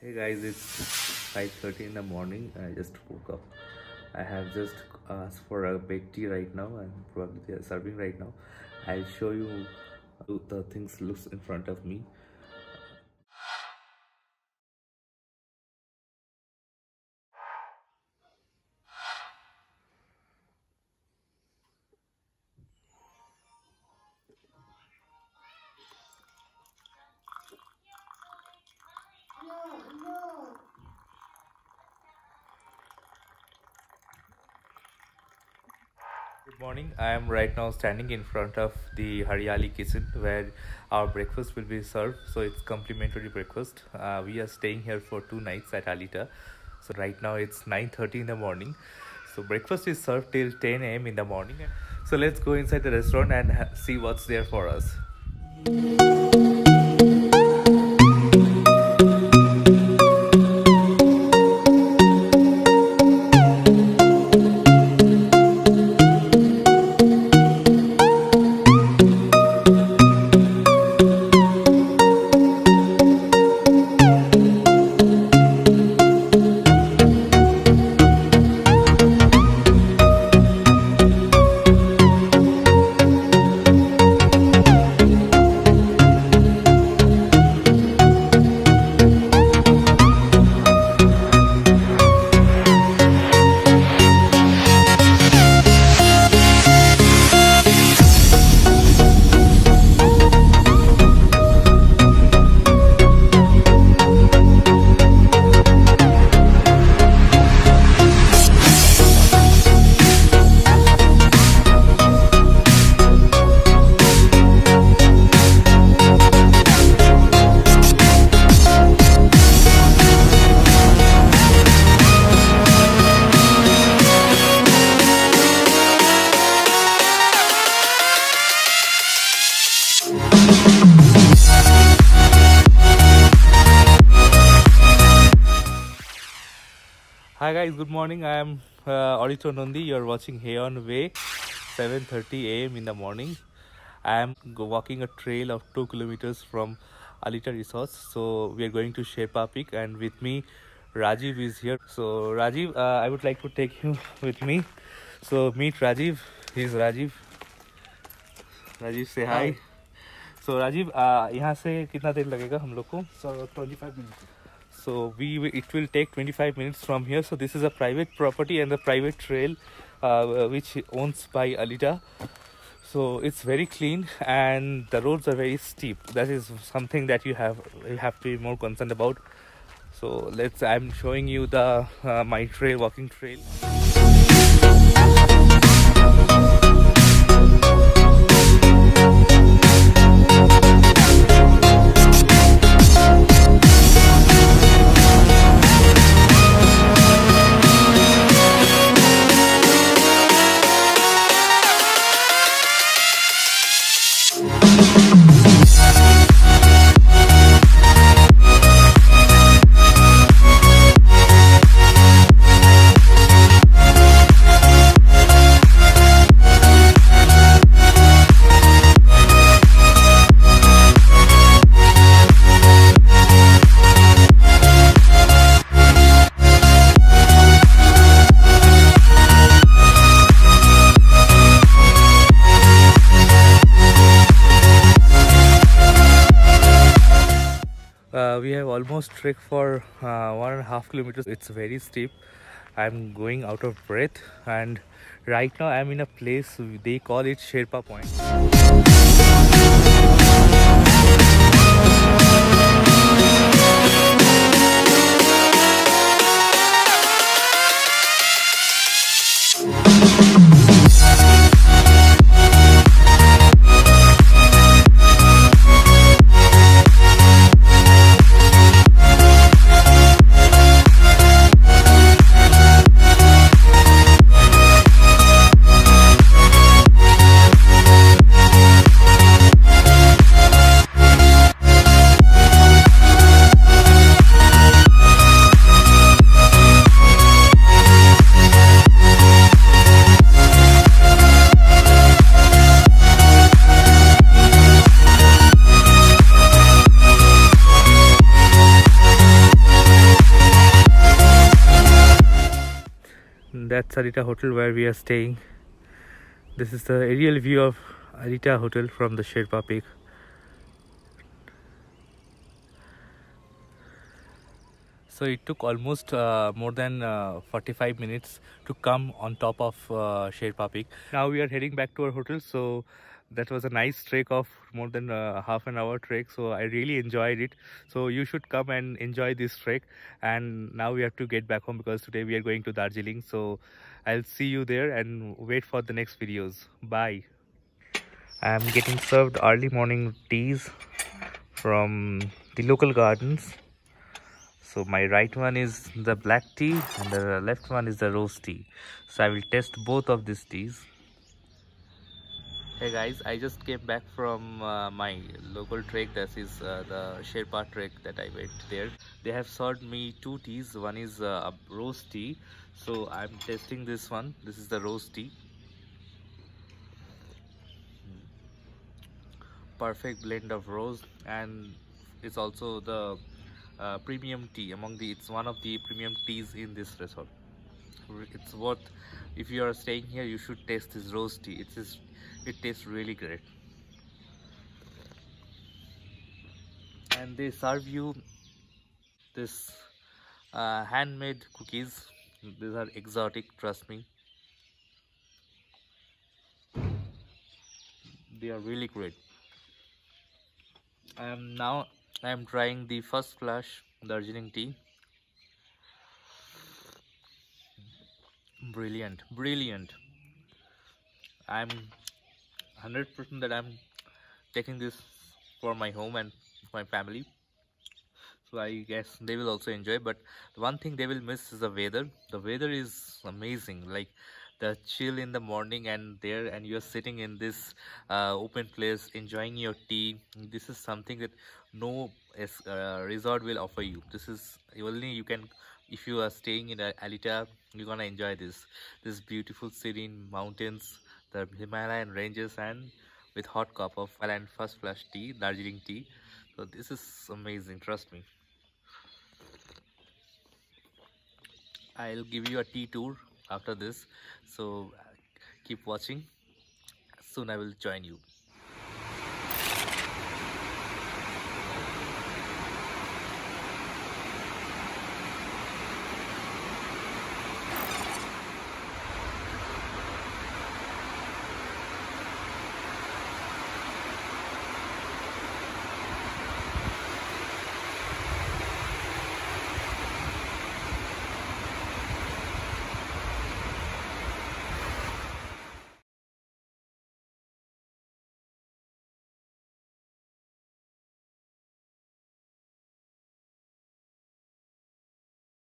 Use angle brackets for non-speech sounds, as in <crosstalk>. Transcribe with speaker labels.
Speaker 1: Hey guys, it's 5:30 in the morning. I just woke up. I have just asked for a baked tea right now, and probably they are serving right now. I'll show you the things looks in front of me. Good morning. I am right now standing in front of the Haryali kitchen where our breakfast will be served. So it's complimentary breakfast. Uh, we are staying here for two nights at Allita. So right now it's 9:30 in the morning. So breakfast is served till 10 a.m. in the morning. So let's go inside the restaurant and see what's there for us. Hi guys, good morning. I am uh, Nandy. You are watching Hay On Way, 7:30 a.m. in the morning. I am walking a trail of two kilometers from Allita Resorts. So we are going to Sherpa Peak, and with me, Rajiv is here. So Rajiv, uh, I would like to take you <laughs> with me. So meet Rajiv. He's Rajiv. Rajiv, say hi.
Speaker 2: hi.
Speaker 1: So Rajiv, uh, यहाँ से कितना देर लगेगा हम लोग
Speaker 2: So 25 minutes.
Speaker 1: So we it will take 25 minutes from here. So this is a private property and a private trail, uh, which owns by Allita. So it's very clean and the roads are very steep. That is something that you have you have to be more concerned about. So let's. I'm showing you the uh, my trail, walking trail. Almost trekked for uh, one and a half kilometers. It's very steep. I'm going out of breath, and right now I'm in a place they call it Sherpa Point. Allita Hotel where we are staying. This is the aerial view of Allita Hotel from the Sherpa Peak. So it took almost uh, more than uh, 45 minutes to come on top of uh, Sherpa Peak. Now we are heading back to our hotel. So that was a nice trek of more than uh, half an hour trek so i really enjoyed it. So you should come and enjoy this trek and now we have to get back home because today we are going to darjeeling. So i'll see you there and wait for the next videos. Bye. I'm getting served early morning teas from the local gardens. So my right one is the black tea and the left one is the rose tea. So i will test both of these teas hey guys i just came back from uh, my local trek. This is uh, the sherpa trek that i went there. They have served me two teas. One is uh, a rose tea. So i'm testing this one. This is the rose tea. Perfect blend of rose and it's also the uh, premium tea. Among the it's one of the premium teas in this resort. It's worth if you are staying here you should taste this rose tea. It's it tastes really great. And they serve you this uh, handmade cookies. These are exotic trust me. They are really great. I am now I am trying the first flush Darjeeling tea. Brilliant brilliant. I'm 100% that I'm taking this for my home and my family. So I guess they will also enjoy but one thing they will miss is the weather. The weather is amazing like the chill in the morning and there and you're sitting in this uh, open place enjoying your tea. This is something that no uh, resort will offer you. This is only you can if you are staying in Allita you're gonna enjoy this this beautiful serene mountains the Himalayan ranges and with hot cup of and first Flush tea, Darjeeling tea. So this is amazing, trust me. I'll give you a tea tour after this. So uh, keep watching. Soon I will join you.